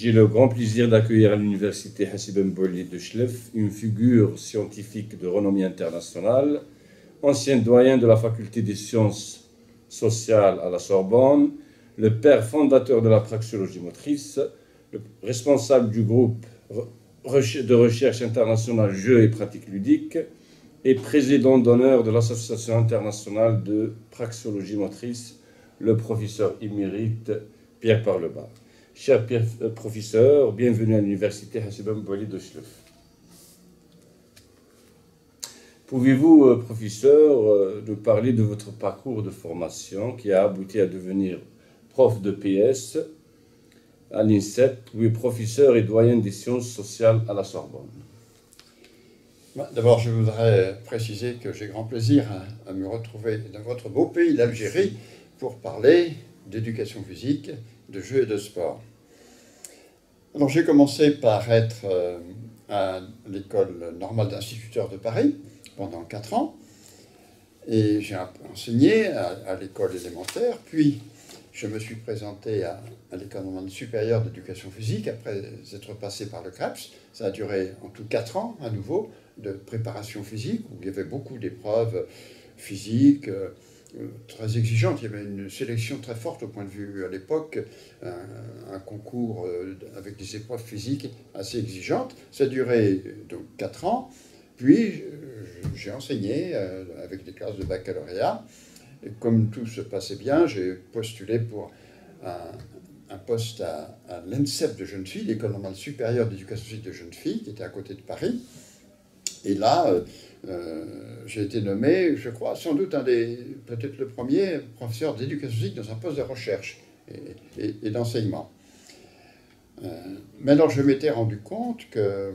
J'ai le grand plaisir d'accueillir à l'université Hassib de Schlef une figure scientifique de renommée internationale, ancien doyen de la faculté des sciences sociales à la Sorbonne, le père fondateur de la praxéologie motrice, le responsable du groupe de recherche internationale Jeux et pratiques ludiques et président d'honneur de l'Association internationale de praxéologie motrice, le professeur émérite Pierre Parlebat. Cher euh, professeur, bienvenue à l'université Hassibam Boili de. Pouvez-vous, euh, professeur, euh, nous parler de votre parcours de formation qui a abouti à devenir prof de PS à l'INSEP, puis professeur et doyen des sciences sociales à la Sorbonne? Bah, D'abord, je voudrais préciser que j'ai grand plaisir à me retrouver dans votre beau pays, l'Algérie, pour parler d'éducation physique, de jeux et de sport. Alors, j'ai commencé par être euh, à l'école normale d'instituteurs de Paris pendant 4 ans, et j'ai enseigné à l'école élémentaire, puis je me suis présenté à, l'école normale supérieure d'éducation physique après être passé par le CREPS. Ça a duré en tout quatre ans à nouveau de préparation physique où il y avait beaucoup d'épreuves physiques euh, très exigeantes. Il y avait une sélection très forte au point de vue à l'époque, un, concours euh, avec des épreuves physiques assez exigeantes. Ça a duré donc quatre ans. Puis j'ai enseigné euh, avec des classes de baccalauréat. Et comme tout se passait bien, j'ai postulé pour un, poste à, l'ENSEP de jeunes filles, l'école normale supérieure d'éducation physique de jeunes filles, qui était à côté de Paris. Et là, euh, euh, j'ai été nommé, je crois, sans doute un des, peut-être le premier professeur d'éducation physique dans un poste de recherche et, d'enseignement. Euh, alors, je m'étais rendu compte que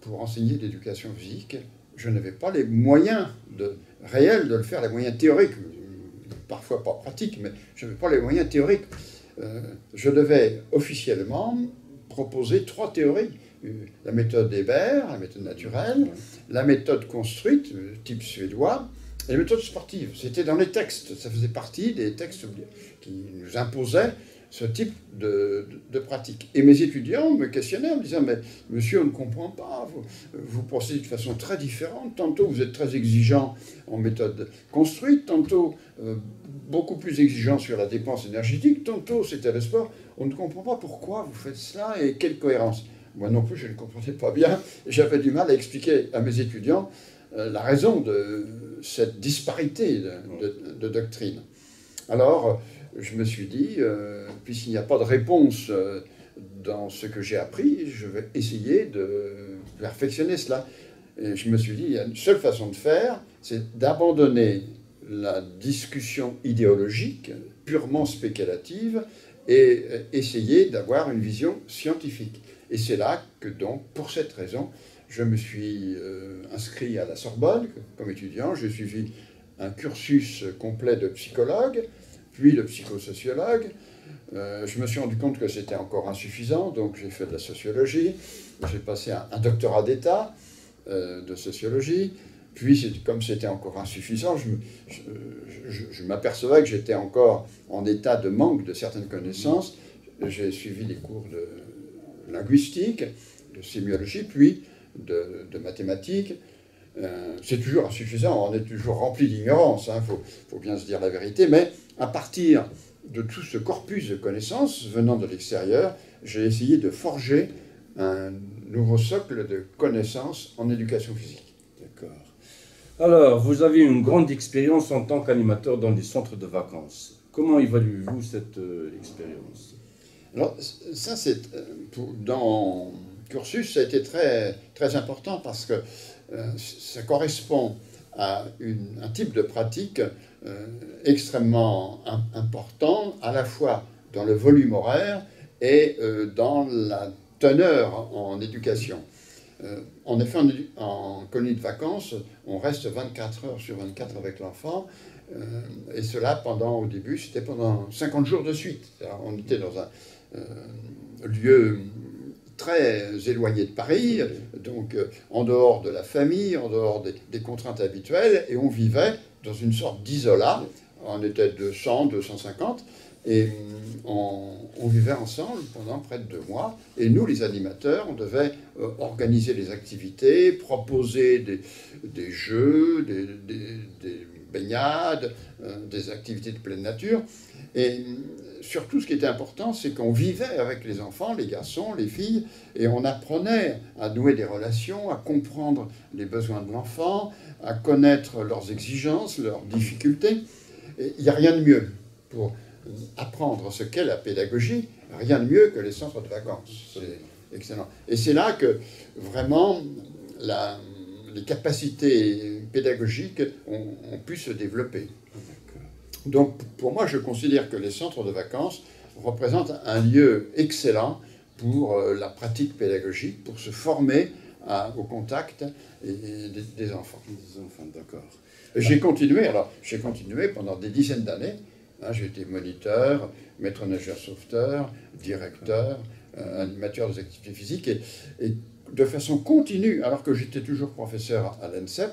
pour enseigner l'éducation physique, je n'avais pas les moyens réels de le faire, les moyens théoriques parfois pas pratique, mais je n'avais pas les moyens théoriques. Euh, je devais officiellement proposer trois théories. La méthode Hébert, la méthode naturelle, la méthode construite, euh, type suédois, et la méthode sportive. C'était dans les textes, ça faisait partie des textes qui nous imposaient ce type de, de, pratique. Et mes étudiants me questionnaient en me disant, mais monsieur, on ne comprend pas, vous, vous procédez de façon très différente, tantôt vous êtes très exigeant en méthode construite, tantôt euh, beaucoup plus exigeant sur la dépense énergétique, tantôt c'était le sport, on ne comprend pas pourquoi vous faites cela et quelle cohérence. Moi non plus, je ne comprenais pas bien, j'avais du mal à expliquer à mes étudiants euh, la raison de cette disparité de, de doctrine. Alors, je me suis dit, euh, puisqu'il n'y a pas de réponse euh, dans ce que j'ai appris, je vais essayer de perfectionner cela. Et je me suis dit, il y a une seule façon de faire, c'est d'abandonner la discussion idéologique purement spéculative et essayer d'avoir une vision scientifique. Et c'est là que donc, pour cette raison, je me suis inscrit à la Sorbonne comme étudiant. J'ai suivi un cursus complet de psychologue puis le psychosociologue. Euh, je me suis rendu compte que c'était encore insuffisant, donc j'ai fait de la sociologie. J'ai passé un, doctorat d'État euh, de sociologie. Puis, comme c'était encore insuffisant, je, m'apercevais que j'étais encore en état de manque de certaines connaissances. J'ai suivi des cours de linguistique, de sémiologie, puis de, mathématiques. Euh, c'est toujours insuffisant, on est toujours rempli d'ignorance, il hein, faut, bien se dire la vérité, mais à partir de tout ce corpus de connaissances venant de l'extérieur, j'ai essayé de forger un nouveau socle de connaissances en éducation physique. D'accord. Alors, vous avez une grande expérience en tant qu'animateur dans des centres de vacances. Comment évaluez-vous cette euh, expérience? Alors, ça, euh, dans cursus, ça a été très, très important parce que euh, ça correspond à un type de pratique euh, extrêmement important, à la fois dans le volume horaire et dans la teneur en éducation. En effet, en, colonie de vacances, on reste 24 heures sur 24 avec l'enfant, et cela pendant, au début, c'était pendant 50 jours de suite. On était dans un lieu très éloigné de Paris, donc en dehors de la famille, en dehors des, contraintes habituelles, et on vivait dans une sorte d'isolat. On était 200, 250. Et on, vivait ensemble pendant près de deux mois. Et nous, les animateurs, on devait organiser les activités, proposer des, jeux, des, baignades, des activités de pleine nature. Et surtout, ce qui était important, c'est qu'on vivait avec les enfants, les garçons, les filles, et on apprenait à nouer des relations, à comprendre les besoins de l'enfant, à connaître leurs exigences, leurs difficultés. il n'y a rien de mieux pour apprendre ce qu'est la pédagogie, rien de mieux que les centres de vacances. C'est excellent. Et c'est là que vraiment les capacités pédagogiques ont pu se développer. Donc pour moi, je considère que les centres de vacances représentent un lieu excellent pour euh, la pratique pédagogique, pour se former au contact des, enfants. Des enfants, d'accord. J'ai continué, alors j'ai continué pendant des dizaines d'années. Hein, j'ai été moniteur, maître nageur sauveteur, directeur, euh, animateur des activités physiques et, et, de façon continue, alors que j'étais toujours professeur à l'ENSEP,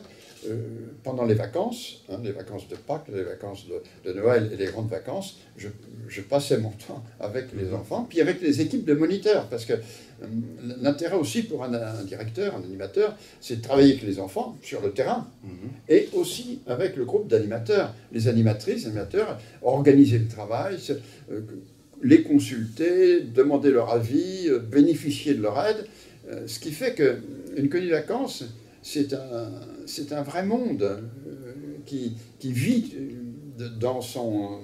euh, pendant les vacances, hein, les vacances de Pâques, les vacances de, Noël et les grandes vacances, je, passais mon temps avec les mhm. enfants, puis avec les équipes de moniteurs, parce que euh, l'intérêt aussi pour un, directeur, un animateur, c'est de travailler avec les enfants sur le terrain, mhm. et aussi avec le groupe d'animateurs, les animatrices, les animateurs, organiser le travail, euh, les consulter, demander leur avis, bénéficier de leur aide, ce qui fait qu'une colonie de vacances, c'est un, c'est un vrai monde euh, qui, vit dans son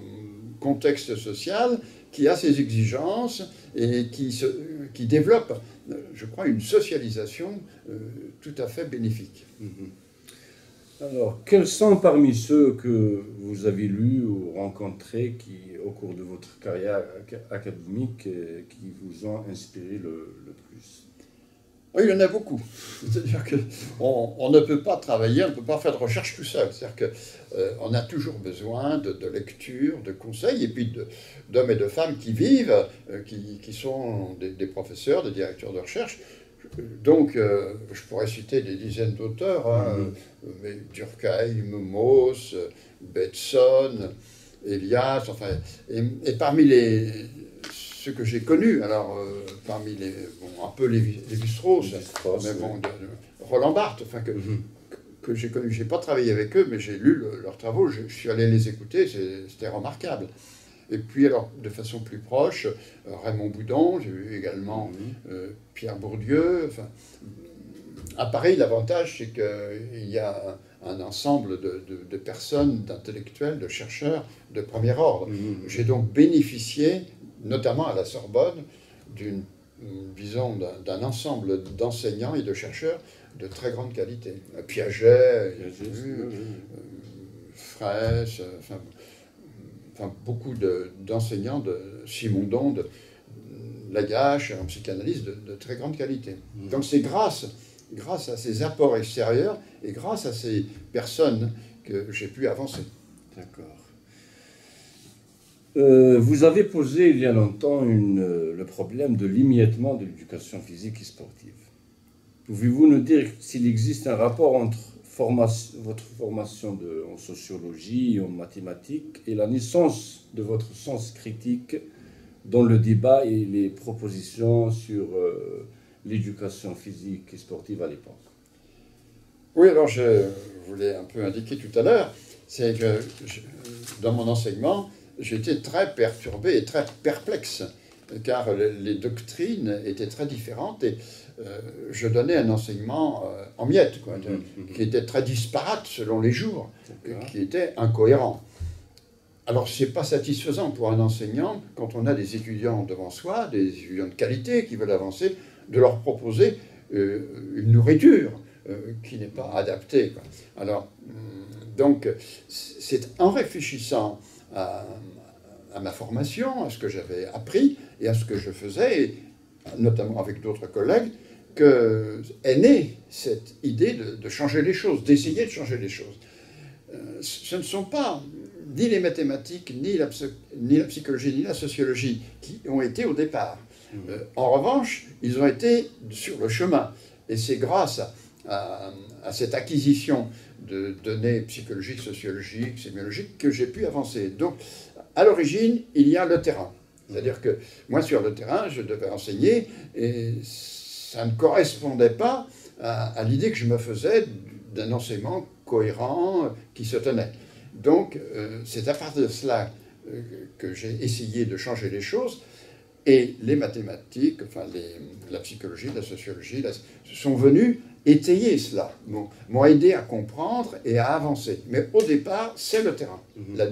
contexte social, qui a ses exigences et qui, qui développe, je crois, une socialisation euh, tout à fait bénéfique. Mm-hmm. Alors, quels sont parmi ceux que vous avez lus ou rencontrés qui, au cours de votre carrière académique, euh, qui vous ont inspiré le plus? Oui, il y en a beaucoup. C'est-à-dire qu'on on ne peut pas travailler, on ne peut pas faire de recherche tout seul. C'est-à-dire qu'on euh, a toujours besoin de, lecture, de conseils, et puis d'hommes et de femmes qui vivent, euh, qui, sont des, professeurs, des directeurs de recherche. Donc, euh, je pourrais citer des dizaines d'auteurs, hein, mm-hmm. Durkheim, Moos, Betson, Elias, enfin, et parmi les, ceux que j'ai connus, alors euh, parmi les, bon, un peu les, les strauss mais bon, Roland Barthes, enfin que, mhm. que j'ai connu, j'ai pas travaillé avec eux, mais j'ai lu leurs travaux, je, suis allé les écouter, c'était remarquable. Et puis alors, de façon plus proche, euh, Raymond Boudon, j'ai vu également mhm. euh, Pierre Bourdieu. Enfin, à Paris, l'avantage, c'est qu'il y a un, ensemble de, de, personnes, d'intellectuels, de chercheurs de premier ordre. Mhm. J'ai donc bénéficié notamment à la Sorbonne, d'une disons, d'un ensemble d'enseignants et de chercheurs de très grande qualité. Piaget, euh, Fraisse, enfin, enfin, beaucoup d'enseignants, de, Simondon, de Lagache, en psychanalyse de, de, très grande qualité. Mmh. Donc c'est grâce, grâce à ces apports extérieurs et grâce à ces personnes que j'ai pu avancer. D'accord. Euh, vous avez posé il y a longtemps euh, le problème de l'émiettement de l'éducation physique et sportive. Pouvez-vous nous dire s'il existe un rapport entre votre formation en sociologie en mathématiques et la naissance de votre sens critique dans le débat et les propositions sur euh, l'éducation physique et sportive à l'époque? Oui, alors je voulais un peu indiquer tout à l'heure, c'est que dans mon enseignement, j'étais très perturbé et très perplexe, car les doctrines étaient très différentes et euh, je donnais un enseignement euh, en miettes, quoi, mmh, mmh. qui était très disparate selon les jours, qui était incohérent. Alors, ce n'est pas satisfaisant pour un enseignant, quand on a des étudiants devant soi, des étudiants de qualité qui veulent avancer, de leur proposer euh, une nourriture qui n'est pas adaptée. Alors, mmh, donc, c'est en réfléchissant à, ma formation, à ce que j'avais appris et à ce que je faisais, notamment avec d'autres collègues, que est née cette idée de, changer les choses, d'essayer de changer les choses. Euh, ce ne sont pas ni les mathématiques, ni la, ni la, psychologie, ni la sociologie qui ont été au départ. Mmh. Euh, en revanche, ils ont été sur le chemin. Et c'est grâce à, à, cette acquisition de données psychologiques, sociologiques, sémiologiques que j'ai pu avancer. Donc, à l'origine, il y a le terrain. C'est-à-dire que moi, sur le terrain, je devais enseigner et ça ne correspondait pas à, l'idée que je me faisais d'un enseignement cohérent qui se tenait. Donc, euh, c'est à partir de cela euh, que j'ai essayé de changer les choses. Et les mathématiques, enfin la psychologie, la sociologie, sont venus étayer cela, m'ont aidé à comprendre et à avancer. Mais au départ, c'est le terrain. Mhm. La,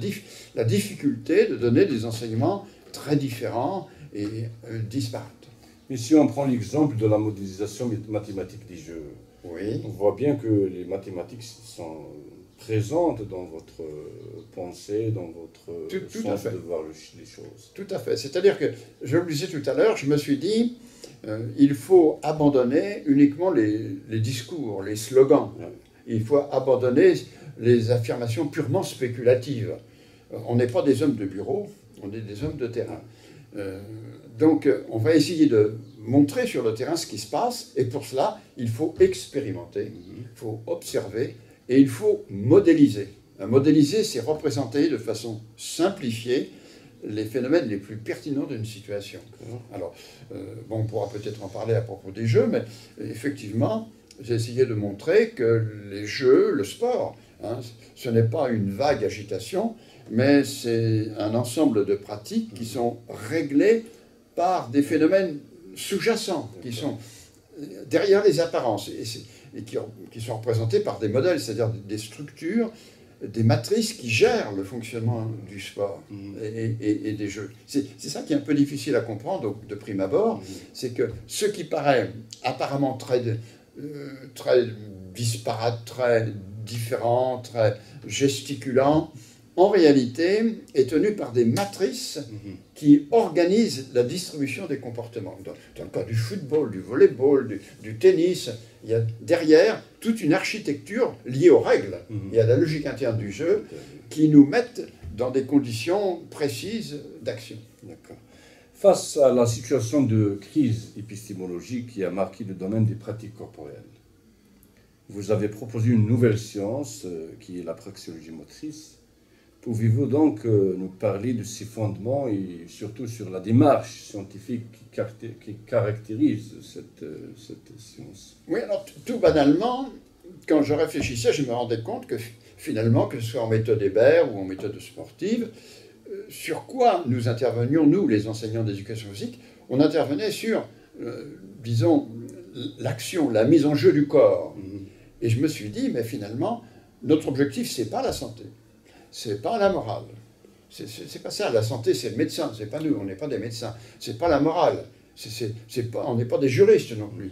la, difficulté de donner des enseignements très différents et euh, disparates. Mais si on prend l'exemple de la modélisation mathématique des jeux, oui. on voit bien que les mathématiques sont présentes dans votre pensée, dans votre tout, sens de voir les choses. Tout à fait. C'est-à-dire que, je le disais tout à l'heure, je me suis dit, euh, il faut abandonner uniquement les, les discours, les slogans. Il faut abandonner les affirmations purement spéculatives. Euh, on n'est pas des hommes de bureau, on est des hommes de terrain. Euh, donc, on va essayer de montrer sur le terrain ce qui se passe, et pour cela, il faut expérimenter, mhm. il faut observer, et il faut modéliser. Modéliser, c'est représenter de façon simplifiée les phénomènes les plus pertinents d'une situation. Alors, euh, bon, on pourra peut-être en parler à propos des jeux, mais effectivement, j'ai essayé de montrer que les jeux, le sport, hein, ce n'est pas une vague agitation, mais c'est un ensemble de pratiques qui sont réglées par des phénomènes sous-jacents, qui sont derrière les apparences, et, qui, qui, sont représentés par des modèles, c'est-à-dire des structures des matrices qui gèrent le fonctionnement du sport mm. et, des jeux. C'est ça qui est un peu difficile à comprendre de prime abord, mm. c'est que ce qui paraît apparemment très, euh, très disparate, très différent, très gesticulant, en réalité, est tenu par des matrices qui organisent la distribution des comportements. Dans, le cas du football, du volleyball, du, tennis, il y a derrière toute une architecture liée aux règles et à la logique interne du jeu qui nous mettent dans des conditions précises d'action. Face à la situation de crise épistémologique qui a marqué le domaine des pratiques corporelles, vous avez proposé une nouvelle science euh, qui est la praxéologie motrice Pouvez-vous donc euh, nous parler de ces fondements et surtout sur la démarche scientifique qui caractérise cette, euh, cette science? Oui, alors tout banalement, quand je réfléchissais, je me rendais compte que finalement, que ce soit en méthode Hébert ou en méthode sportive, euh, sur quoi nous intervenions, nous, les enseignants d'éducation physique? On intervenait sur, disons, l'action, la mise en jeu du corps. Mmh. Et je me suis dit, mais finalement, notre objectif, c'est pas la santé c'est pas la morale. C'est pas ça. La santé, c'est le médecin, c'est pas nous. On n'est pas des médecins. C'est pas la morale. Pas, on n'est pas des juristes non plus.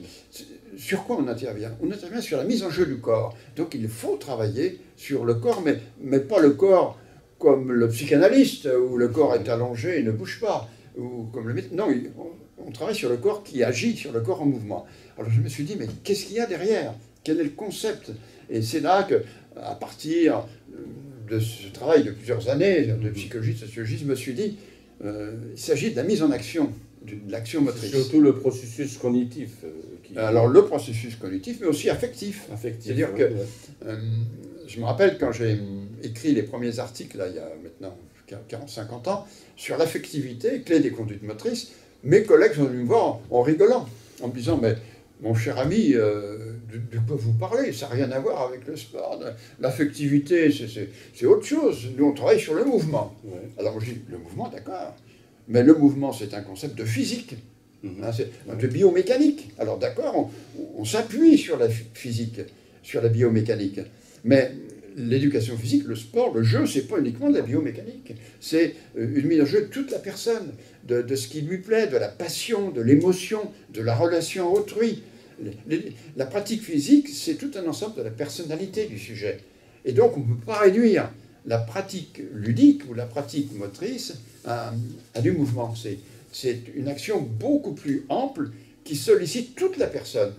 Sur quoi on intervient? On intervient sur la mise en jeu du corps. Donc il faut travailler sur le corps, mais, mais pas le corps comme le psychanalyste, où le corps est allongé et ne bouge pas. Ou comme le Non, on, on travaille sur le corps qui agit, sur le corps en mouvement. Alors je me suis dit, mais qu'est-ce qu'il y a derrière? Quel est le concept? Et c'est là que, à partir de ce travail de plusieurs années de psychologie, de sociologie, je me suis dit, euh, il s'agit de la mise en action, de, l'action motrice. Surtout le processus cognitif. Euh, Alors le processus cognitif, mais aussi affectif. affectif C'est-à-dire que euh, je me rappelle quand j'ai écrit les premiers articles, là, il y a maintenant 40-50 ans, sur l'affectivité, clé des conduites motrices, mes collègues sont venus me voir en, rigolant, en me disant, mais mon cher ami, de, quoi vous parlez Ça n'a rien à voir avec le sport. L'affectivité, c'est autre chose. Nous, on travaille sur le mouvement. Alors, je dis, le mouvement, d'accord. Mais le mouvement, c'est un concept de physique. Mhm. Hein, de biomécanique. Alors, d'accord, on, s'appuie sur la physique, sur la biomécanique. Mais l'éducation physique, le sport, le jeu, c'est pas uniquement de la biomécanique. C'est euh, une mise en jeu de toute la personne, de, de ce qui lui plaît, de la passion, de l'émotion, de la relation à autrui la pratique physique, c'est tout un ensemble de la personnalité du sujet. Et donc, on ne peut pas réduire la pratique ludique ou la pratique motrice à, du mouvement. C'est une action beaucoup plus ample qui sollicite toute la personne.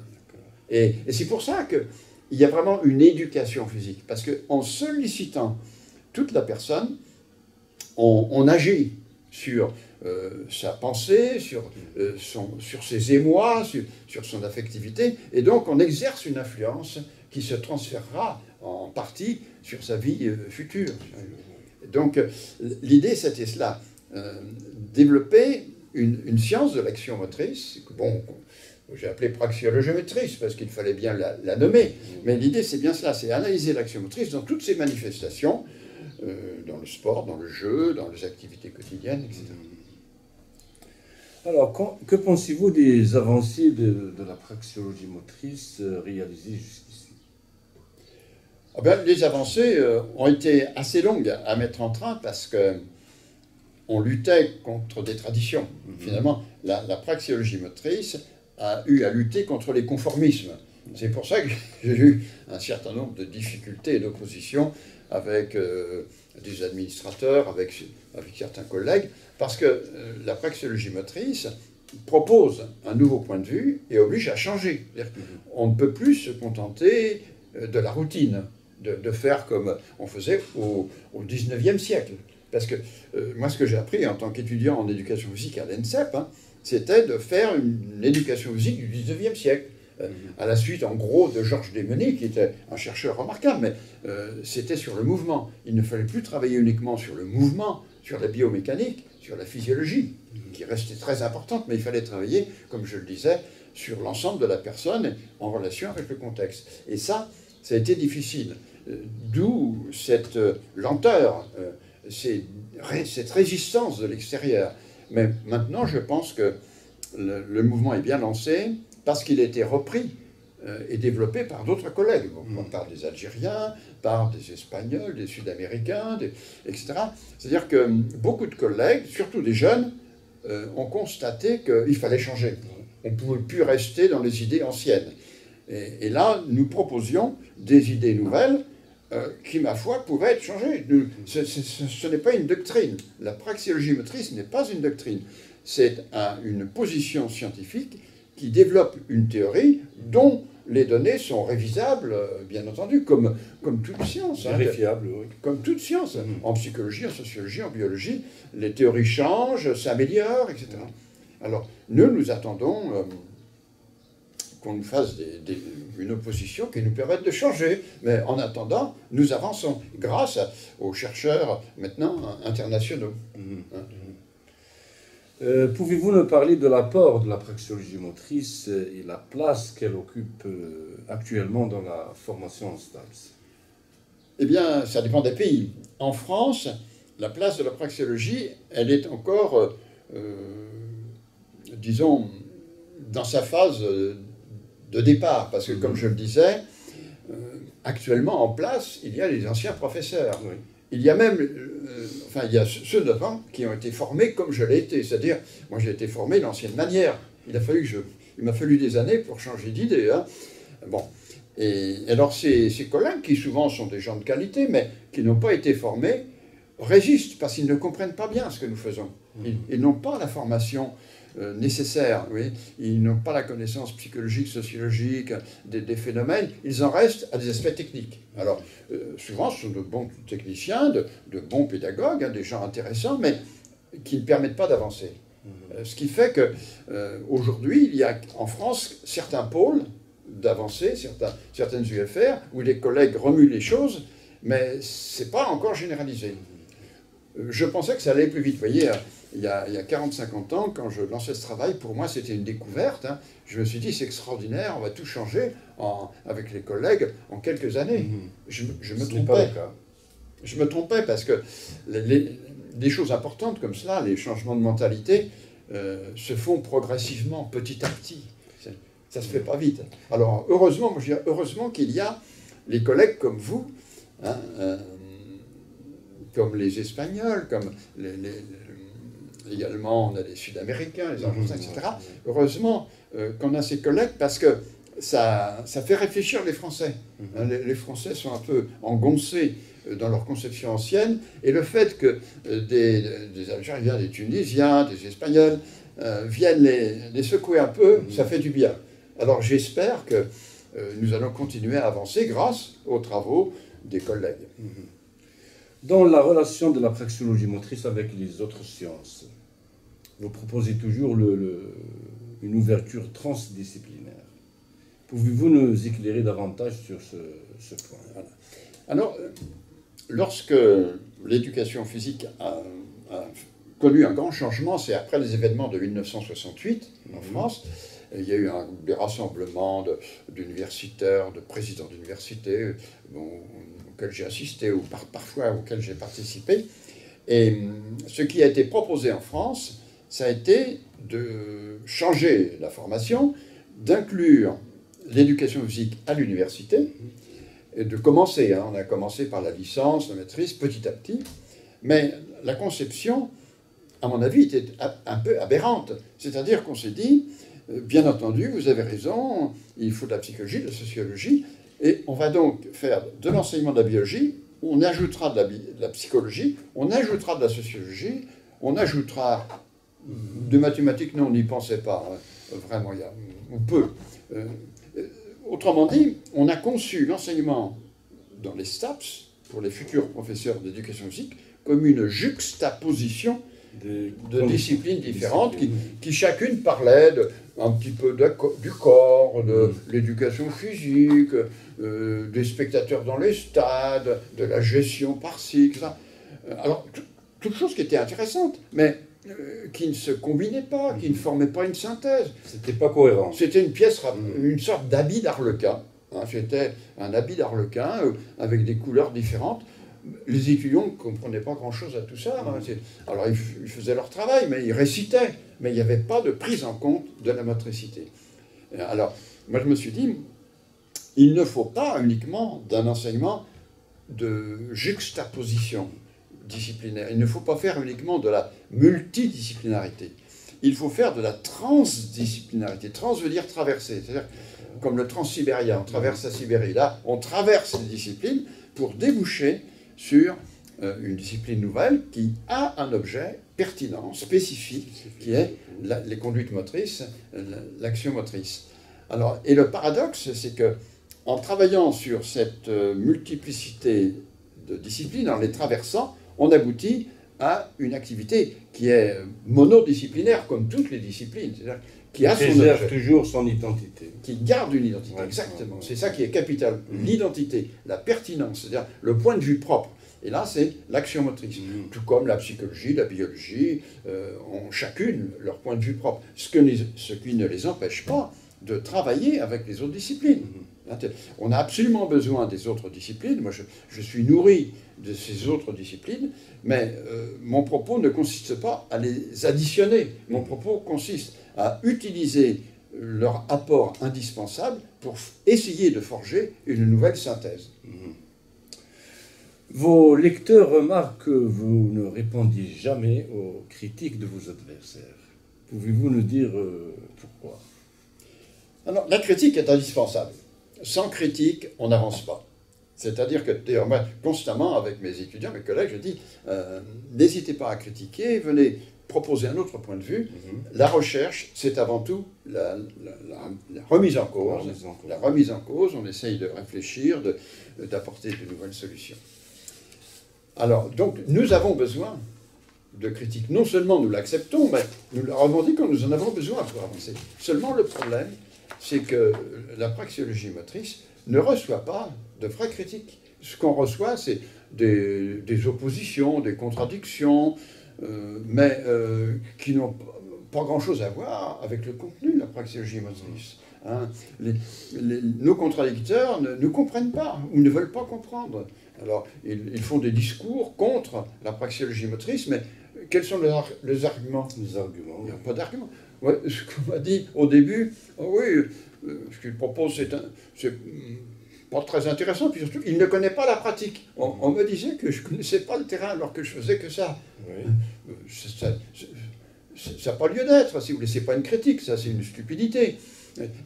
Et, c'est pour ça qu'il y a vraiment une éducation physique. Parce qu'en sollicitant toute la personne, on agit sur euh, sa pensée, sur, euh, son, sur ses émois, sur, son affectivité, et donc on exerce une influence qui se transférera en partie sur sa vie euh, future. Donc l'idée, c'était cela. développer une, science de l'action motrice, bon, j'ai appelé praxiologie motrice parce qu'il fallait bien la, nommer, mais l'idée c'est bien cela, c'est analyser l'action motrice dans toutes ses manifestations, dans le sport, dans le jeu, dans les activités quotidiennes, etc. Alors, que pensez-vous des avancées de, la praxiologie motrice euh, réalisées jusqu'ici? Ah ben, Les avancées euh, ont été assez longues à mettre en train parce que on luttait contre des traditions. Mhm. Finalement, la, praxiologie motrice a eu à lutter contre les conformismes. C'est pour ça que j'ai eu un certain nombre de difficultés et d'oppositions avec euh, des administrateurs, avec, avec certains collègues, parce que euh, la praxéologie motrice propose un nouveau point de vue et oblige à changer. On ne peut plus se contenter euh, de la routine, de, faire comme on faisait au, au 19e siècle. Parce que euh, moi, ce que j'ai appris en tant qu'étudiant en éducation physique à l'ENSEP, hein, c'était de faire une, éducation physique du 19e siècle. à la suite, en gros, de Georges Desmené, qui était un chercheur remarquable, mais c'était sur le mouvement. Il ne fallait plus travailler uniquement sur le mouvement, sur la biomécanique, sur la physiologie, qui restait très importante, mais il fallait travailler, comme je le disais, sur l'ensemble de la personne en relation avec le contexte. Et ça, ça a été difficile. Euh, d'où cette euh, lenteur, euh, cette résistance de l'extérieur. Mais maintenant, je pense que le, mouvement est bien lancé parce qu'il a été repris et développé par d'autres collègues, mm. par des Algériens, par des Espagnols, des Sud-Américains, etc. C'est-à-dire que beaucoup de collègues, surtout des jeunes, euh, ont constaté qu'il fallait changer. On ne pouvait plus rester dans les idées anciennes. Et, là, nous proposions des idées nouvelles euh, qui, ma foi, pouvaient être changées. ce, n'est pas une doctrine. La praxéologie motrice n'est pas une doctrine. C'est une position scientifique qui développe une théorie dont les données sont révisables, euh, bien entendu, comme, comme toute science. Hein, Vérifiable, oui. Comme toute science. Mm. En psychologie, en sociologie, en biologie, les théories changent, s'améliorent, etc. Alors, nous, nous attendons euh, qu'on nous fasse une opposition qui nous permette de changer. Mais en attendant, nous avançons grâce aux chercheurs maintenant internationaux. Mm. Hein. Euh, pouvez-vous nous parler de l'apport de la praxéologie motrice et la place qu'elle occupe euh, actuellement dans la formation en STAPS? Eh bien, ça dépend des pays. En France, la place de la praxéologie, elle est encore, euh, disons, dans sa phase de départ. Parce que, comme mhm. je le disais, actuellement en place, il y a les anciens professeurs. Il y a même euh, enfin, il y a ceux d'avant qui ont été formés comme je l'ai été. C'est-à-dire, moi j'ai été formé l'ancienne manière. Il a fallu m'a fallu des années pour changer d'idée. Hein. Bon. Et alors ces, ces, collègues, qui souvent sont des gens de qualité, mais qui n'ont pas été formés, résistent parce qu'ils ne comprennent pas bien ce que nous faisons. Ils n'ont pas la formation euh, nécessaires. Oui. Ils n'ont pas la connaissance psychologique, sociologique des, phénomènes. Ils en restent à des aspects techniques. Alors, euh, souvent, ce sont de bons techniciens, de, bons pédagogues, hein, des gens intéressants, mais qui ne permettent pas d'avancer. Mmh. Euh, ce qui fait que aujourd'hui, il y a en France certains pôles d'avancée, certains, certaines UFR, où les collègues remuent les choses, mais ce n'est pas encore généralisé. Je pensais que ça allait plus vite. Vous voyez, il y a, 40-50 ans, quand je lançais ce travail, pour moi c'était une découverte. Hein. Je me suis dit, c'est extraordinaire, on va tout changer avec les collègues en quelques années. Mhm. Je, me trompais. Je me trompais parce que les, des choses importantes comme cela, les changements de mentalité, euh, se font progressivement, petit à petit. Ça ne se fait pas vite. Alors heureusement, je heureusement qu'il y a les collègues comme vous, hein, euh, comme les Espagnols, comme les, également, on a des Sud-Américains, les Argentins, etc. Heureusement euh, qu'on a ces collègues parce que ça, ça fait réfléchir les Français. Hein, les, Français sont un peu engoncés euh, dans leur conception ancienne, et le fait que euh, des, des, Algériens, des Tunisiens, des Espagnols viennent les, secouer un peu, ça fait du bien. Alors j'espère que nous allons continuer à avancer grâce aux travaux des collègues. Dans la relation de la praxéologie motrice avec les autres sciences, vous proposez toujours le, une ouverture transdisciplinaire. Pouvez-vous nous éclairer davantage sur ce, point? Alors, lorsque l'éducation physique a, connu un grand changement, c'est après les événements de 1968 en mhm. France. Il y a eu un, des rassemblements d'universitaires, de, présidents d'universités, auxquels j'ai assisté ou parfois auxquels j'ai participé. Et hum, ce qui a été proposé en France, ça a été de changer la formation, d'inclure l'éducation physique à l'université, et de commencer, hein, on a commencé par la licence, la maîtrise, petit à petit, mais la conception, à mon avis, était un peu aberrante. C'est-à-dire qu'on s'est dit, euh, bien entendu, vous avez raison, il faut de la psychologie, de la sociologie, et on va donc faire de l'enseignement de la biologie, on ajoutera de la, psychologie, on ajoutera de la sociologie, on ajoutera de mathématiques, non, on n'y pensait pas, hein, vraiment, il y a, on peut. Euh, euh, autrement dit, on a conçu l'enseignement dans les STAPS, pour les futurs professeurs d'éducation physique, comme une juxtaposition de, disciplines différentes qui, qui, chacune parlait de, un petit peu du corps, de mm. l'éducation physique, euh, des spectateurs dans les stades, de la gestion par-ci, euh, Alors, toutes choses qui étaient intéressantes, mais euh, qui ne se combinaient pas, qui ne mm. formaient pas une synthèse. C'était pas cohérent. C'était une pièce, mm. une sorte d'habit d'arlequin. Hein, C'était un habit d'arlequin avec des couleurs différentes les étudiants ne comprenaient pas grand-chose à tout ça. Hein. Alors, ils, faisaient leur travail, mais ils récitaient. Mais il n'y avait pas de prise en compte de la motricité. Alors, moi, je me suis dit, il ne faut pas uniquement d'un enseignement de juxtaposition disciplinaire. Il ne faut pas faire uniquement de la multidisciplinarité. Il faut faire de la transdisciplinarité. Trans veut dire traverser. C'est-à-dire, comme le transsibérien, on traverse la Sibérie. Là, on traverse les disciplines pour déboucher sur euh, une discipline nouvelle qui a un objet pertinent, spécifique, qui est les conduites motrices, l'action motrice. Alors, et le paradoxe, c'est que en travaillant sur cette euh, multiplicité de disciplines, en les traversant, on aboutit à une activité qui est monodisciplinaire, comme toutes les disciplines, qui a son toujours son identité. Qui garde une identité, exactement. C'est ça qui est capital. Mm. L'identité, la pertinence, c'est-à-dire le point de vue propre. Et là, c'est l'action motrice. Mm. Tout comme la psychologie, la biologie euh, ont chacune leur point de vue propre. Ce, que ce qui ne les empêche pas de travailler avec les autres disciplines. Mm. On a absolument besoin des autres disciplines. Moi, je, suis nourri de ces autres disciplines, mais euh, mon propos ne consiste pas à les additionner. Mon propos consiste à utiliser leur apport indispensable pour essayer de forger une nouvelle synthèse. Vos lecteurs remarquent que vous ne répondiez jamais aux critiques de vos adversaires. Pouvez-vous nous dire euh, pourquoi? Alors, la critique est indispensable. Sans critique, on n'avance pas. C'est-à-dire que, d'ailleurs, moi, constamment, avec mes étudiants, mes collègues, je dis, euh, n'hésitez pas à critiquer, venez proposer un autre point de vue. Mhm. La recherche, c'est avant tout la, remise en cause. La remise en cause, on essaye de réfléchir, d'apporter de, nouvelles solutions. Alors, donc, nous avons besoin de critiques. Non seulement nous l'acceptons, mais nous le revendiquons, nous en avons besoin pour avancer. Seulement, le problème, c'est que la praxéologie motrice ne reçoit pas de vraies critiques. Ce qu'on reçoit, c'est des, des, oppositions, des contradictions, euh, mais euh, qui n'ont pas grand-chose à voir avec le contenu de la praxéologie motrice. Hein. nos contradicteurs ne, ne, comprennent pas ou ne veulent pas comprendre. Alors, ils, font des discours contre la praxéologie motrice, mais quels sont les, arguments? Les arguments. Il n'y a pas d'arguments. Ce qu'on m'a dit au début, oh oui, euh, ce qu'il propose, c'est pas très intéressant, puis surtout, il ne connaît pas la pratique. On, me disait que je ne connaissais pas le terrain alors que je faisais que ça. Euh, ça n'a pas lieu d'être, si vous ne laissez pas une critique, ça c'est une stupidité.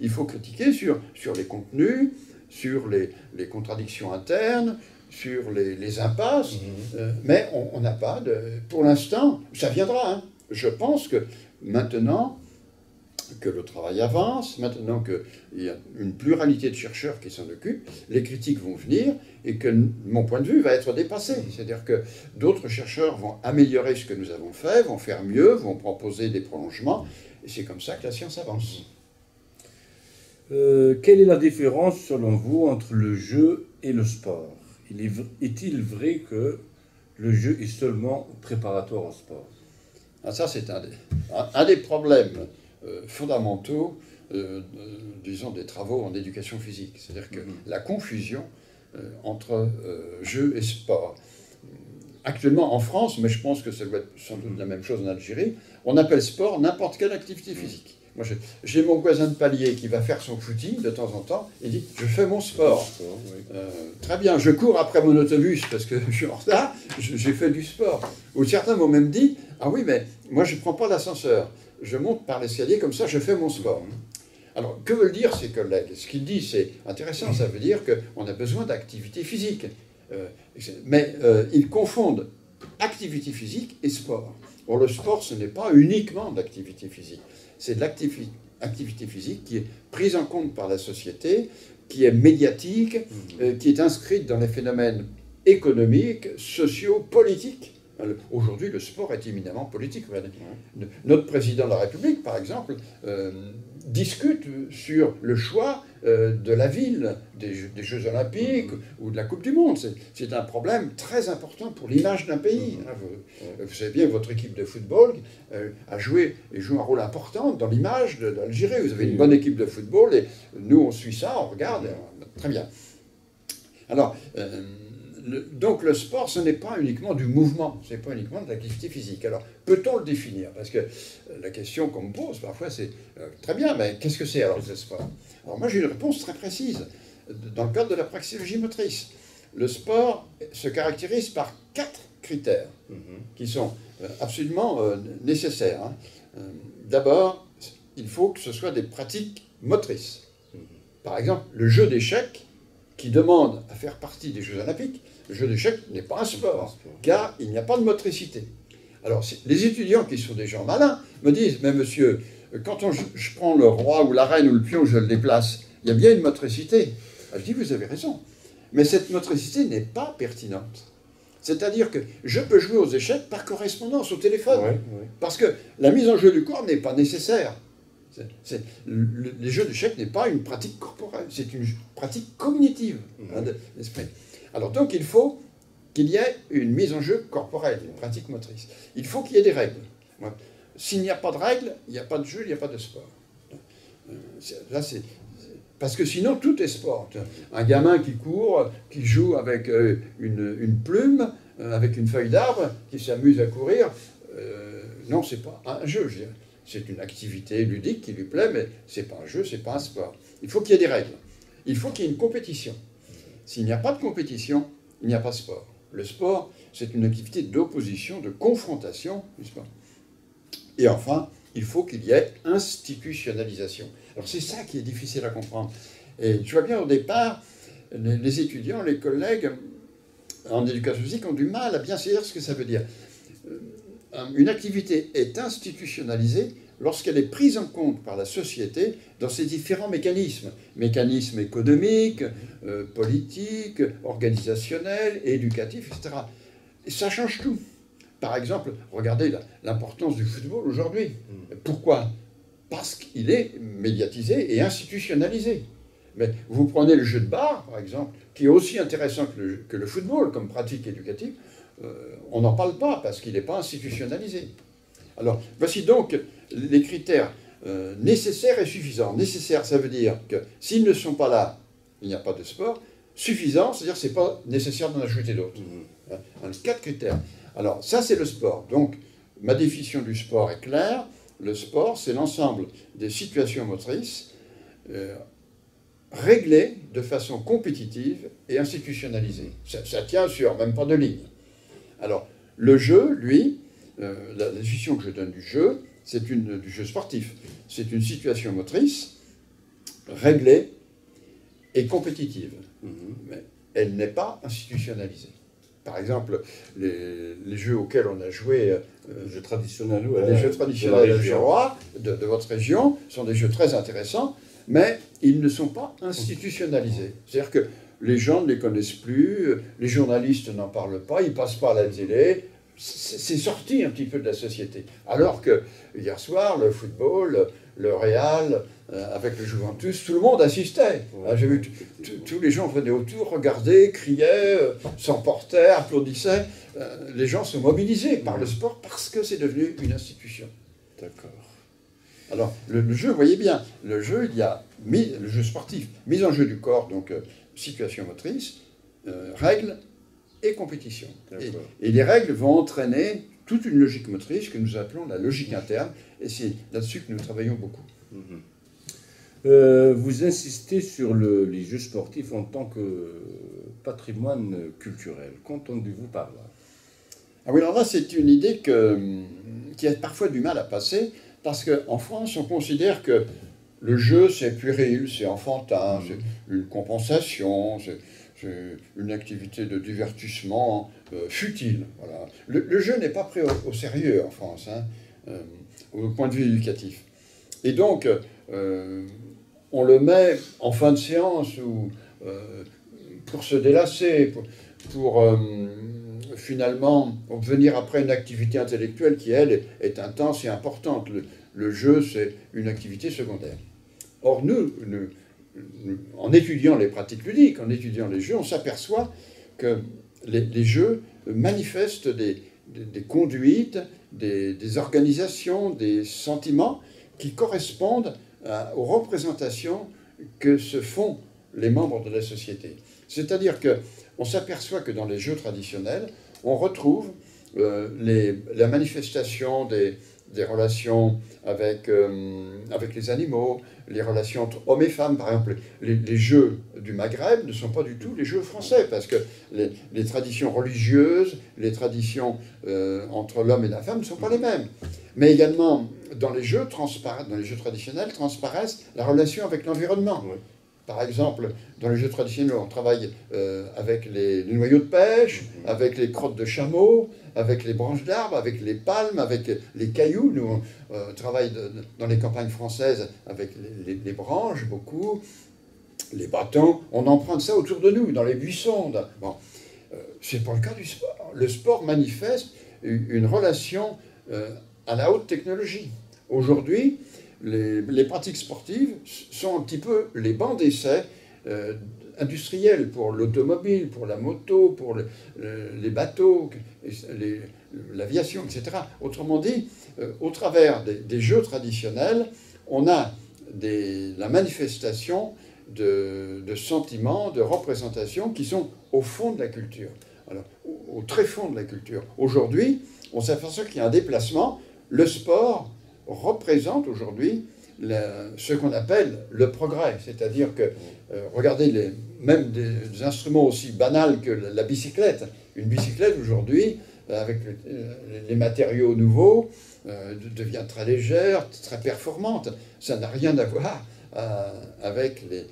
Il faut critiquer sur, sur les contenus, sur les, les contradictions internes, sur les, les impasses, mhm. euh, mais on n'a pas de... Pour l'instant, ça viendra. Hein. Je pense que maintenant, que le travail avance, maintenant qu'il y a une pluralité de chercheurs qui s'en occupent, les critiques vont venir et que mon point de vue va être dépassé. C'est-à-dire que d'autres chercheurs vont améliorer ce que nous avons fait, vont faire mieux, vont proposer des prolongements, et c'est comme ça que la science avance. Euh, quelle est la différence, selon vous, entre le jeu et le sport? Est-il vrai que le jeu est seulement préparatoire au sport? Ah, Ça, c'est un, un, des problèmes fondamentaux, euh, disons, des travaux en éducation physique. C'est-à-dire que mhm. la confusion euh, entre jeu et sport. Actuellement, en France, mais je pense que ça doit être sans doute la même chose en Algérie, on appelle sport n'importe quelle activité physique. Moi, j'ai mon voisin de palier qui va faire son footing de temps en temps et dit Je fais mon sport. très bien, je cours après mon autobus parce que je suis en retard, j'ai fait du sport. Ou certains m'ont même dit Ah oui, mais moi, je ne prends pas l'ascenseur je monte par l'escalier, comme ça je fais mon sport. Alors, que veut dire ces collègues? Ce qu'il dit, c'est intéressant, ça veut dire qu'on a besoin d'activité physique. Euh, mais euh, ils confondent activité physique et sport. Or, le sport, ce n'est pas uniquement de l'activité physique. C'est de l'activité physique qui est prise en compte par la société, qui est médiatique, mmh. euh, qui est inscrite dans les phénomènes économiques, sociaux, politiques Aujourd'hui, le sport est éminemment politique. Notre président de la République, par exemple, euh, discute sur le choix euh, de la ville, des, Jeux olympiques ou de la Coupe du Monde. C'est un problème très important pour l'image d'un pays. Hein. Vous, savez bien que votre équipe de football euh, a joué et joue un rôle important dans l'image de, l'Algérie. Vous avez une bonne équipe de football et nous, on suit ça, on regarde. Très bien. Alors, donc le sport, ce n'est pas uniquement du mouvement, ce n'est pas uniquement de l'activité physique. Alors, peut-on le définir? Parce que euh, la question qu'on me pose parfois, c'est euh, très bien, mais qu'est-ce que c'est alors le sport? Alors moi, j'ai une réponse très précise dans le cadre de la praxéologie motrice. Le sport se caractérise par quatre critères mhm. qui sont euh, absolument nécessaires. Hein. D'abord, il faut que ce soit des pratiques motrices. Mhm. Par exemple, le jeu d'échecs qui demande à faire partie des Jeux olympiques, le jeu d'échecs n'est pas un sport, car il n'y a pas de motricité. Alors, les étudiants qui sont des gens malins me disent, mais monsieur, quand on, je prends le roi ou la reine ou le pion, je le déplace, il y a bien une motricité. Ah, je dis, vous avez raison. Mais cette motricité n'est pas pertinente. C'est-à-dire que je peux jouer aux échecs par correspondance au téléphone. Parce que la mise en jeu du corps n'est pas nécessaire les jeux d'échecs n'est pas une pratique corporelle, c'est une pratique cognitive hein, Alors donc il faut qu'il y ait une mise en jeu corporelle, une pratique motrice. Il faut qu'il y ait des règles. S'il n'y a pas de règles, il n'y a pas de jeu, il n'y a pas de sport. Là, c'est parce que sinon, tout est sport. Un gamin qui court, qui joue avec euh, une, plume, euh, avec une feuille d'arbre, qui s'amuse à courir, euh, non, c'est pas un jeu, c'est une activité ludique qui lui plaît, mais c'est pas un jeu, c'est pas un sport. Il faut qu'il y ait des règles. Il faut qu'il y ait une compétition. S'il n'y a pas de compétition, il n'y a pas de sport. Le sport, c'est une activité d'opposition, de confrontation, n'est-ce pas? Et enfin, il faut qu'il y ait institutionnalisation. Alors c'est ça qui est difficile à comprendre. Et tu vois bien, au départ, les, étudiants, les collègues en éducation physique ont du mal à bien saisir ce que ça veut dire. Euh, une activité est institutionnalisée lorsqu'elle est prise en compte par la société dans ses différents mécanismes, mécanismes économiques, euh, politiques, organisationnels, éducatifs, etc. Et ça change tout. Par exemple, regardez l'importance du football aujourd'hui. Mm. Pourquoi? Parce qu'il est médiatisé et institutionnalisé. Mais vous prenez le jeu de bar, par exemple, qui est aussi intéressant que le, que le football comme pratique éducative, euh, on n'en parle pas parce qu'il n'est pas institutionnalisé. Alors, voici donc les critères euh, nécessaires et suffisants. Nécessaire, ça veut dire que s'ils ne sont pas là, il n'y a pas de sport. Suffisant, c'est-à-dire que ce n'est pas nécessaire d'en ajouter d'autres. Mmh. Hein, quatre critères. Alors, ça, c'est le sport. Donc, ma définition du sport est claire. Le sport, c'est l'ensemble des situations motrices euh, réglées de façon compétitive et institutionnalisée. Ça, ça, tient sur même pas de ligne. Alors, le jeu, lui, euh, la, définition que je donne du jeu, c'est une du jeu sportif. C'est une situation motrice réglée et compétitive, mhm. mais elle n'est pas institutionnalisée. Par exemple, les, jeux auxquels on a joué, euh, les jeux traditionnels, les jeux traditionnels de, de, votre région, sont des jeux très intéressants, mais ils ne sont pas institutionnalisés. C'est-à-dire que les gens ne les connaissent plus, les journalistes n'en parlent pas, ils passent pas à la télé, c'est sorti un petit peu de la société. Alors que hier soir, le football, le Real, euh, avec le Juventus, tout le monde assistait. Ah, j'ai vu tous les gens venaient autour, regardaient, criaient, euh, s'emportaient, applaudissaient. Euh, les gens se mobilisaient par le sport parce que c'est devenu une institution. D'accord. Alors, le, jeu, vous voyez bien, le jeu, il y a mis, le jeu sportif, mise en jeu du corps, donc situation motrice, règles et compétition. Et, les règles vont entraîner toute une logique motrice que nous appelons la logique interne, et c'est là-dessus que nous travaillons beaucoup. Mhm. Euh, vous insistez sur les jeux sportifs en tant que patrimoine culturel. Qu'entendez-vous par là? Ah oui, alors là, c'est une idée que, qui a parfois du mal à passer, parce qu'en France, on considère que le jeu, c'est puéril, c'est enfantin, c'est une compensation, c'est une activité de divertissement euh, futile. Voilà. Le, jeu n'est pas pris au, sérieux en France, hein, euh, au point de vue éducatif. Et donc, euh, on le met en fin de séance ou pour se délasser, pour, finalement venir après une activité intellectuelle qui, elle, est intense et importante. Le, jeu, c'est une activité secondaire. Or, nous, nous en étudiant les pratiques ludiques, en étudiant les jeux, on s'aperçoit que les, jeux manifestent des, conduites, des, organisations, des sentiments qui correspondent aux représentations que se font les membres de la société. C'est-à-dire que on s'aperçoit que dans les jeux traditionnels, on retrouve euh, la manifestation des, des relations avec, euh, avec les animaux, les relations entre hommes et femmes. Par exemple, les, jeux du Maghreb ne sont pas du tout les jeux français, parce que les, traditions religieuses, les traditions euh, entre l'homme et la femme ne sont pas les mêmes. Mais également, dans les jeux, dans les jeux traditionnels, transparaissent la relation avec l'environnement. Par exemple, dans les jeux traditionnels, on travaille euh, avec les, noyaux de pêche, avec les crottes de chameau, avec les branches d'arbres, avec les palmes, avec les cailloux. Nous, on euh, travaille dans les campagnes françaises avec les, branches, beaucoup, les bâtons. On emprunte ça autour de nous, dans les buissons. Bon, euh, c'est pas le cas du sport. Le sport manifeste une relation euh, à la haute technologie. Aujourd'hui, les, pratiques sportives sont un petit peu les bancs d'essai industriels pour l'automobile, pour la moto, pour les bateaux, l'aviation, etc. Autrement dit, euh, au travers des, jeux traditionnels, on a la manifestation de, sentiments, de représentations qui sont au fond de la culture, alors, au, très fond de la culture. Aujourd'hui, on s'aperçoit qu'il y a un déplacement. Le sport représente aujourd'hui ce qu'on appelle le progrès, c'est-à-dire que, euh, regardez, même des, instruments aussi banals que la, bicyclette. Une bicyclette aujourd'hui, euh, avec euh, les, matériaux nouveaux, devient très légère, très performante. Ça n'a rien à voir avec les,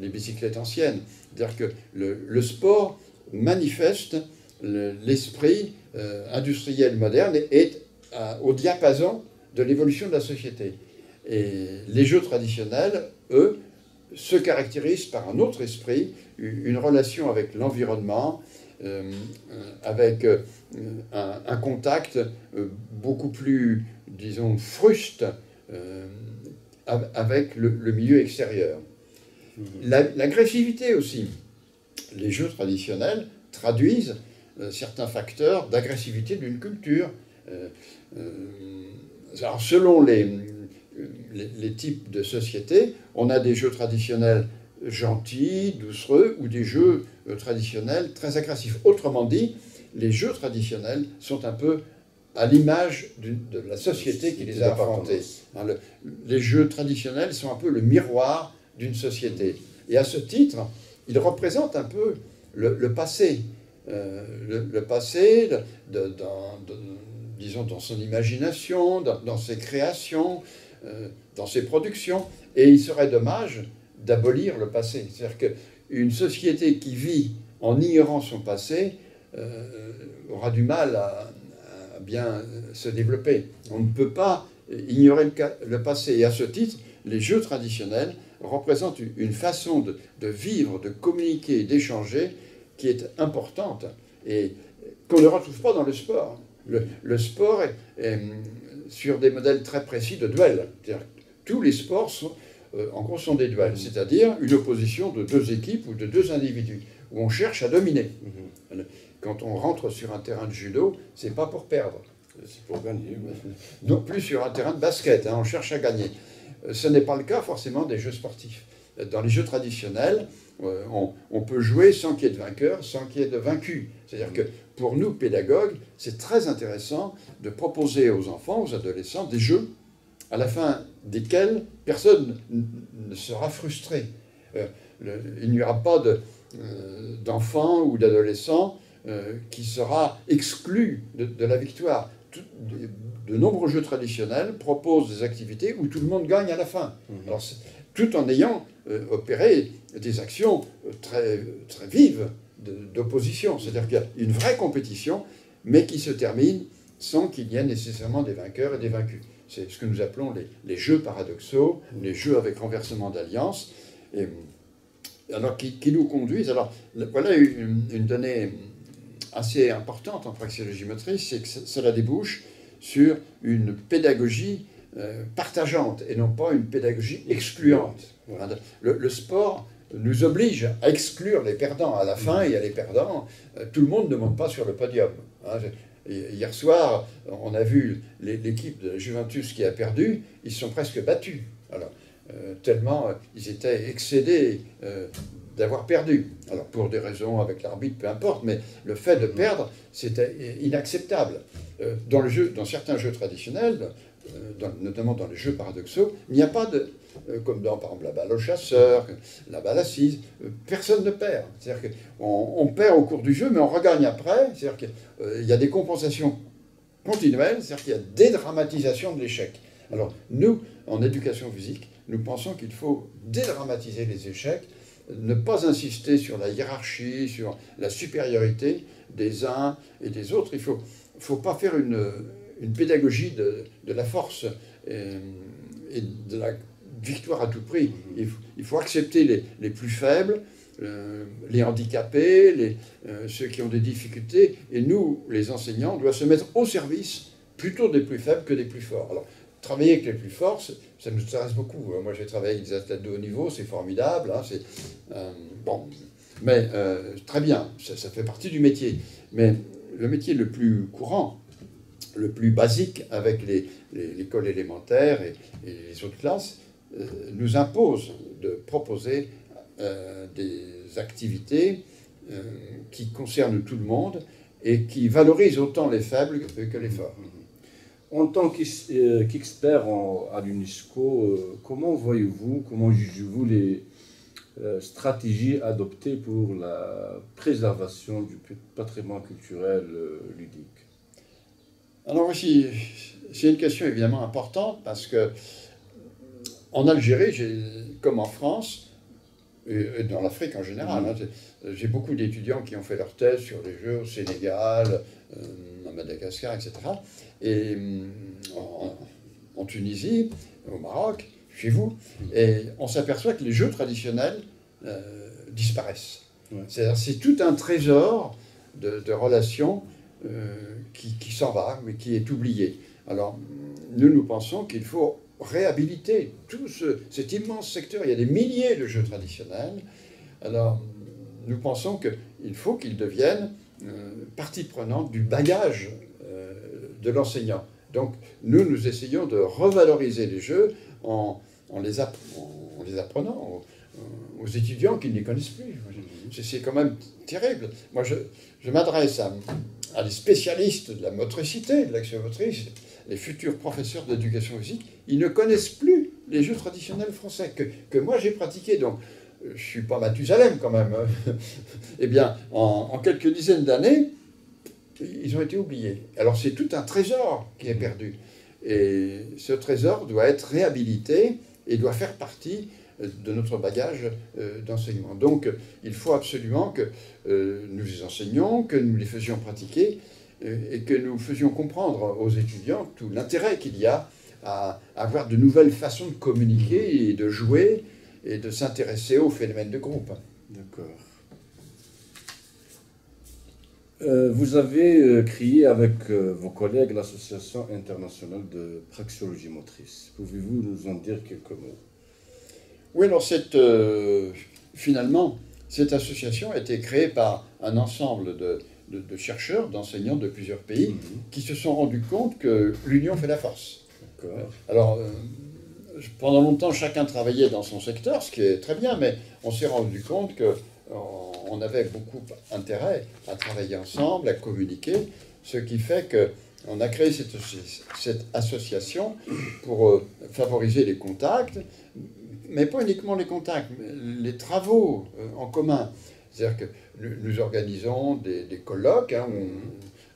les, bicyclettes anciennes. C'est-à-dire que le, sport manifeste l'esprit industriel moderne et est au diapason de l'évolution de la société. Les jeux traditionnels, eux, se caractérisent par un autre esprit, une relation avec l'environnement, euh, avec euh, un, contact euh, beaucoup plus, disons, fruste avec le, milieu extérieur. L'agressivité aussi. Les jeux traditionnels traduisent certains facteurs d'agressivité d'une culture. selon les, les, types de sociétés. On a des jeux traditionnels gentils, doucereux, ou des jeux euh, traditionnels très agressifs. Autrement dit, les jeux traditionnels sont un peu à l'image de la société qui les a inventés. Hein, les jeux traditionnels sont un peu le miroir d'une société. Et à ce titre, ils représentent un peu le, passé. Euh, le, passé, disons, dans son imagination, dans ses créations, euh, dans ses productions, et il serait dommage d'abolir le passé. C'est-à-dire qu'une société qui vit en ignorant son passé euh, aura du mal à, bien se développer. On ne peut pas ignorer le, passé. Et à ce titre, les jeux traditionnels représentent une façon de, vivre, de communiquer, d'échanger qui est importante. Et qu'on ne retrouve pas dans le sport. Le, sport est, sur des modèles très précis de duel. Tous les sports sont, euh, en gros, sont des duels, c'est-à-dire une opposition de deux équipes ou de deux individus, où on cherche à dominer. Mhm. Quand on rentre sur un terrain de judo, c'est pas pour perdre. C'est pour gagner. Non plus sur un terrain de basket, hein, on cherche à gagner. Euh, ce n'est pas le cas forcément des jeux sportifs. Dans les jeux traditionnels, euh, on, peut jouer sans qu'il y ait de vainqueur, sans qu'il y ait de vaincu. C'est-à-dire que pour nous, pédagogues, c'est très intéressant de proposer aux enfants, aux adolescents, des jeux à la fin desquels personne ne sera frustré. Euh, il n'y aura pas d'enfant ou d'adolescent qui sera exclu de la victoire de nombreux jeux traditionnels proposent des activités où tout le monde gagne à la fin. Mhm. tout en ayant euh, opéré des actions euh, très, très vives d'opposition. C'est-à-dire qu'il y a une vraie compétition, mais qui se termine sans qu'il y ait nécessairement des vainqueurs et des vaincus. C'est ce que nous appelons les, jeux paradoxaux, les jeux avec renversement d'alliance, alors qui, nous conduisent. Alors voilà une, une donnée assez importante en praxéologie motrice, c'est que cela débouche sur une pédagogie euh, partageante et non pas une pédagogie excluante. Le, sport nous oblige à exclure les perdants. À la fin, il y a les perdants. Euh, tout le monde ne monte pas sur le podium. Hein. Hier soir, on a vu l'équipe de Juventus qui a perdu, ils sont presque battus. Alors, euh, tellement ils étaient excédés d'avoir perdu. Alors pour des raisons avec l'arbitre, peu importe, mais le fait de perdre, c'était inacceptable. Dans, le jeu, dans certains jeux traditionnels, euh, notamment dans les jeux paradoxaux, il n'y a pas de, euh, comme dans par exemple la balle au chasseur, la balle assise, personne ne perd. C'est-à-dire qu'on on perd au cours du jeu, mais on regagne après. C'est-à-dire qu'il y a des compensations continuelles, c'est-à-dire qu'il y a des dramatisations de l'échec. Alors nous, en éducation physique, nous pensons qu'il faut dédramatiser les échecs ne pas insister sur la hiérarchie, sur la supériorité des uns et des autres. Il ne faut, faut pas faire une, une pédagogie de, la force et, de la victoire à tout prix. Il faut, accepter les, plus faibles, euh, les handicapés, les, euh, ceux qui ont des difficultés. Et nous, les enseignants, doit se mettre au service plutôt des plus faibles que des plus forts. Alors, travailler avec les plus forts, ça nous intéresse beaucoup. Moi, j'ai travaillé avec des athlètes de haut niveau, c'est formidable. Hein, euh, bon, mais euh, très bien, ça, fait partie du métier. Mais le métier le plus courant, le plus basique avec l'école élémentaire et, les autres classes, euh, nous impose de proposer des activités qui concernent tout le monde et qui valorisent autant les faibles que les forts. En tant euh, qu'expert à l'UNESCO, euh, comment voyez-vous, comment jugez-vous les euh, stratégies adoptées pour la préservation du patrimoine culturel ludique? Alors aussi, c'est une question évidemment importante parce que en Algérie, comme en France, et dans l'Afrique en général, hein, j'ai beaucoup d'étudiants qui ont fait leur thèse sur les jeux au Sénégal, à Madagascar, etc et en, Tunisie, au Maroc, chez vous, et on s'aperçoit que les jeux traditionnels euh, disparaissent. C'est-à-dire c'est tout un trésor de, relations euh, qui, s'en va, mais qui est oublié. Alors, nous, nous pensons qu'il faut réhabiliter tout cet immense secteur. Il y a des milliers de jeux traditionnels. Alors, nous pensons qu'il faut qu'ils deviennent euh, partie prenante du bagage de l'enseignant. Donc nous, nous essayons de revaloriser les jeux en, les, les, apprenant aux, étudiants qui ne les connaissent plus. C'est quand même terrible. Moi, je m'adresse à, à, des spécialistes de la motricité, de l'action motrice, les futurs professeurs d'éducation physique, ils ne connaissent plus les jeux traditionnels français que, que moi j'ai pratiqués. Donc, je ne suis pas Mathusalem quand même. Hein. eh bien, en, en quelques dizaines d'années, ils ont été oubliés. Alors c'est tout un trésor qui est perdu. Et ce trésor doit être réhabilité et doit faire partie de notre bagage euh, d'enseignement. Donc il faut absolument que euh, nous les enseignions, que nous les faisions pratiquer et que nous faisions comprendre aux étudiants tout l'intérêt qu'il y a à avoir de nouvelles façons de communiquer et de jouer et de s'intéresser aux phénomènes de groupe. D'accord. Euh, vous avez euh, créé avec euh, vos collègues l'Association internationale de praxiologie motrice. Pouvez-vous nous en dire quelques mots? Oui, alors cette, finalement, cette association a été créée par un ensemble de, de, chercheurs, d'enseignants de plusieurs pays mhm. qui se sont rendus compte que l'union fait la force. Alors, pendant longtemps, chacun travaillait dans son secteur, ce qui est très bien, mais on s'est rendu compte que on avait beaucoup intérêt à travailler ensemble, à communiquer, ce qui fait que on a créé cette, cette association pour euh, favoriser les contacts, mais pas uniquement les contacts, les travaux euh, en commun. C'est-à-dire que nous organisons des, colloques. Hein,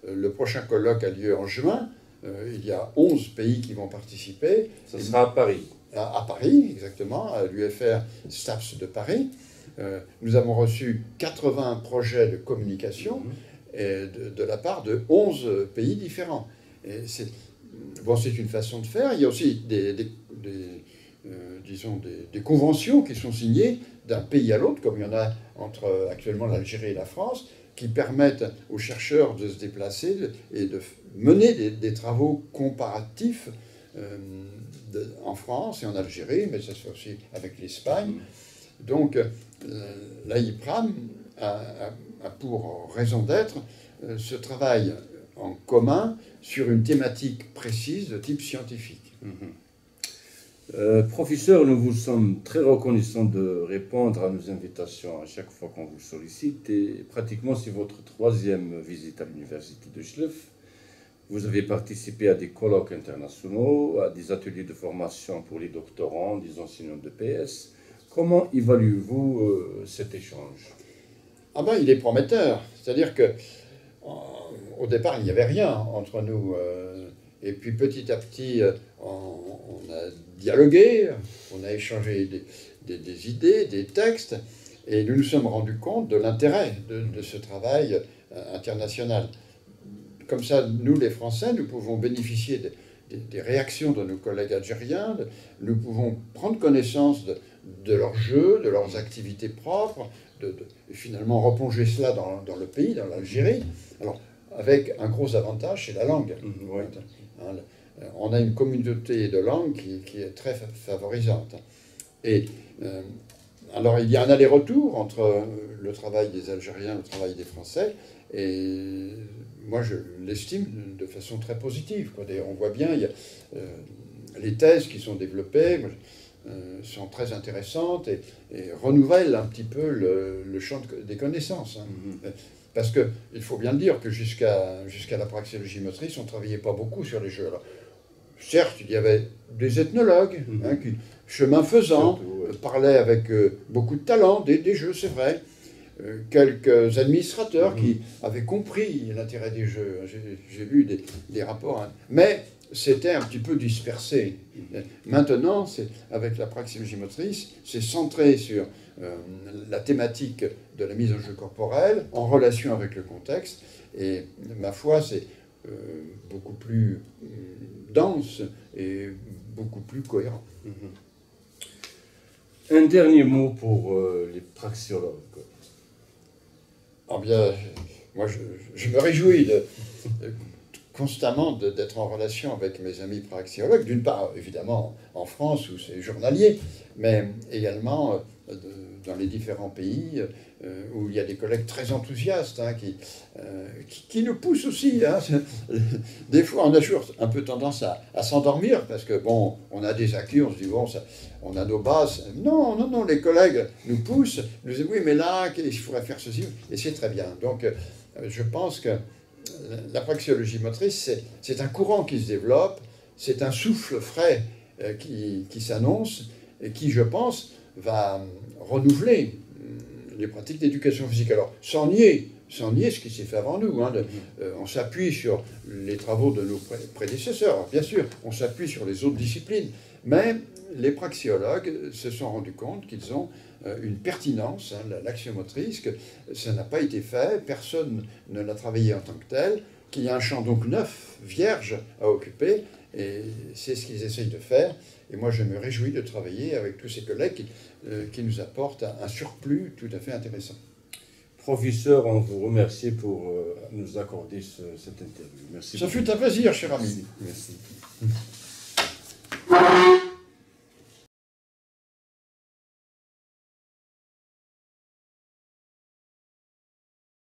euh, le prochain colloque a lieu en juin. il y a 11 pays qui vont participer. Ce sera à Paris. À, à Paris, exactement, à l'UFR STAPS de Paris. Euh, nous avons reçu 80 projets de communication et de, la part de 11 pays différents. c'est, bon, c'est une façon de faire. Il y a aussi des, euh, disons des, conventions qui sont signées d'un pays à l'autre, comme il y en a entre actuellement l'Algérie et la France, qui permettent aux chercheurs de se déplacer et de mener des, travaux comparatifs euh, en France et en Algérie, mais ça se fait aussi avec l'Espagne. Donc, euh, l'AIPRAM a, pour raison d'être ce travail en commun sur une thématique précise de type scientifique. Mhm. Euh, professeur, nous vous sommes très reconnaissants de répondre à nos invitations à chaque fois qu'on vous sollicite. Et pratiquement, c'est votre troisième visite à l'université de Schleff. Vous avez participé à des colloques internationaux, à des ateliers de formation pour les doctorants, des enseignants de PS. Comment évaluez-vous euh, cet échange? Ah ben, il est prometteur. C'est-à-dire que au départ, il n'y avait rien entre nous. Euh, et puis petit à petit, euh, on, a dialogué, on a échangé des, idées, des textes, et nous nous sommes rendus compte de l'intérêt de, ce travail international. Comme ça, nous les Français, nous pouvons bénéficier des réactions de nos collègues algériens, nous pouvons prendre connaissance de, leurs jeux, de leurs activités propres, de, finalement replonger cela dans, dans le pays, dans l'Algérie. Alors, avec un gros avantage, c'est la langue. Mmh, on a une communauté de langue qui, qui est très favorisante. Et euh, alors, il y a un aller-retour entre le travail des Algériens et le travail des Français. Et moi, je l'estime de façon très positive. Quoi. on voit bien, il y a euh, les thèses qui sont développées. Euh, sont très intéressantes et, renouvellent un petit peu le, champ des connaissances. Hein. Mm-hmm. Parce qu'il faut bien le dire que jusqu'à jusqu'à la praxéologie motrice, on ne travaillait pas beaucoup sur les jeux. certes, il y avait des ethnologues hein, qui, chemin faisant, parlaient avec euh, beaucoup de talent des, jeux, c'est vrai. Euh, quelques administrateurs qui mm-hmm. avaient compris l'intérêt des jeux. J'ai lu des, des rapports. Hein. Mais c'était un petit peu dispersé. Maintenant, avec la praxéologie motrice, c'est centré sur la thématique de la mise en jeu corporelle en relation avec le contexte. Et ma foi, c'est euh, beaucoup plus euh, dense et beaucoup plus cohérent. Un dernier mot pour les praxiologues. Ah bien, moi, je, je me réjouis de constamment d'être en relation avec mes amis praxiologues, d'une part évidemment en France où c'est journalier, mais également euh, dans les différents pays euh, où il y a des collègues très enthousiastes hein, euh, qui, qui, nous poussent aussi. Hein. Des fois, on a toujours un peu tendance à, s'endormir parce que, bon, on a des acquis, on se dit, bon, ça, on a nos bases. Non, non, non, les collègues nous poussent, nous disent, oui, mais là, il faudrait faire ceci, et c'est très bien. Donc, je pense que la praxéologie motrice, c'est un courant qui se développe, c'est un souffle frais euh, qui, qui s'annonce et qui, je pense, va renouveler euh, les pratiques d'éducation physique. Alors, sans nier, sans nier ce qui s'est fait avant nous. Hein, euh, on s'appuie sur les travaux de nos prédécesseurs, bien sûr, on s'appuie sur les autres disciplines, mais les praxiologues se sont rendus compte qu'ils ont euh, une pertinence, hein, l'axiomotrice, que ça n'a pas été fait, personne ne l'a travaillé en tant que tel, qu'il y a un champ donc neuf, vierge à occuper, et c'est ce qu'ils essayent de faire. Et moi, je me réjouis de travailler avec tous ces collègues euh, qui, nous apportent un, surplus tout à fait intéressant. Professeur, on vous remercie pour euh, nous accorder cette interview. Merci. Ça fut un plaisir, cher ami. Merci.